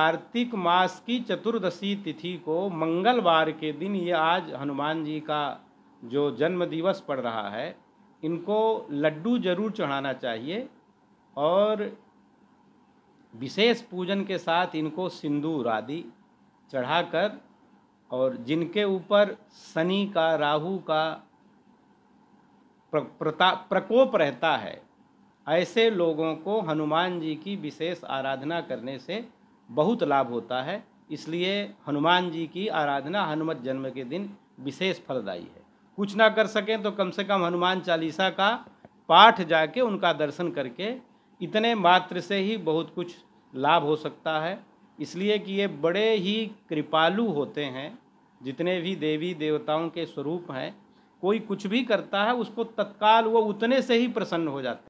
कार्तिक मास की चतुर्दशी तिथि को मंगलवार के दिन ये आज हनुमान जी का जो जन्म दिवस पड़ रहा है, इनको लड्डू ज़रूर चढ़ाना चाहिए और विशेष पूजन के साथ इनको सिंदूर आदि चढ़ाकर और जिनके ऊपर शनि का, राहु का प्रता, प्रकोप रहता है, ऐसे लोगों को हनुमान जी की विशेष आराधना करने से बहुत लाभ होता है, इसलिए हनुमान जी की आराधना हनुमत जन्म के दिन विशेष फलदायी है। कुछ ना कर सकें तो कम से कम हनुमान चालीसा का पाठ जाके उनका दर्शन करके इतने मात्र से ही बहुत कुछ लाभ हो सकता है। इसलिए कि ये बड़े ही कृपालु होते हैं, जितने भी देवी देवताओं के स्वरूप हैं, कोई कुछ भी करता है, उसको तत्काल वो उतने से ही प्रसन्न हो जाते हैं।